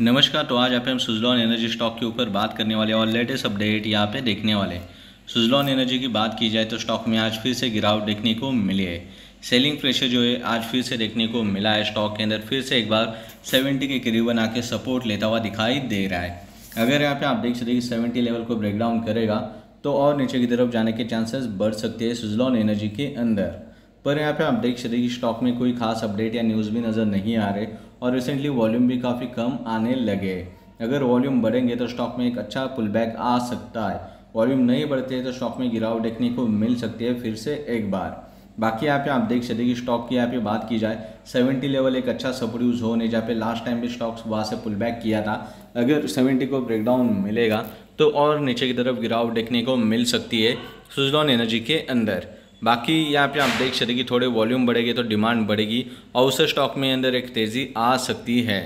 नमस्कार तो आज यहाँ पे हम सुजलॉन एनर्जी स्टॉक के ऊपर बात करने वाले और लेटेस्ट अपडेट यहाँ पे देखने वाले सुजलॉन एनर्जी की बात की जाए तो स्टॉक में आज फिर से गिरावट देखने को मिली है। सेलिंग प्रेशर जो है, आज फिर से देखने को मिला है स्टॉक के अंदर। फिर से एक बार 70 के करीबन आके सपोर्ट लेता हुआ दिखाई दे रहा है। अगर यहाँ पे आप देख सकते कि सेवेंटी लेवल को ब्रेकडाउन करेगा तो और नीचे की तरफ़ जाने के चांसेस बढ़ सकते हैं सुजलॉन एनर्जी के अंदर। पर यहाँ पे आप देख सकते हैं कि स्टॉक में कोई खास अपडेट या न्यूज़ भी नज़र नहीं आ रहे। और रिसेंटली वॉल्यूम भी काफ़ी कम आने लगे। अगर वॉल्यूम बढ़ेंगे तो स्टॉक में एक अच्छा पुल बैक आ सकता है। वॉल्यूम नहीं बढ़ते तो स्टॉक में गिरावट देखने को मिल सकती है फिर से एक बार। बाकी यहाँ पे आप देख सकते कि स्टॉक की यहाँ पे बात की जाए 70 लेवल एक अच्छा सपोर्ट यूज़ होने जहाँ पे लास्ट टाइम भी स्टॉक्स वहाँ से पुल बैक किया था। अगर 70 को ब्रेकडाउन मिलेगा तो और नीचे की तरफ़ गिरावट देखने को मिल सकती है सुजलॉन एनर्जी के अंदर। बाकी यहाँ पे आप देख सकते कि थोड़े वॉल्यूम बढ़ेगी तो डिमांड बढ़ेगी और उस स्टॉक में अंदर एक तेज़ी आ सकती है।